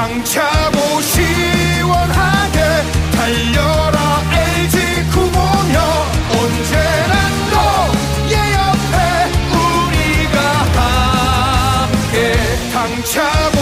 당차고 시원하게 달려라 LG 구 모며 언제나 너의 옆에 우리가 함께. 당차고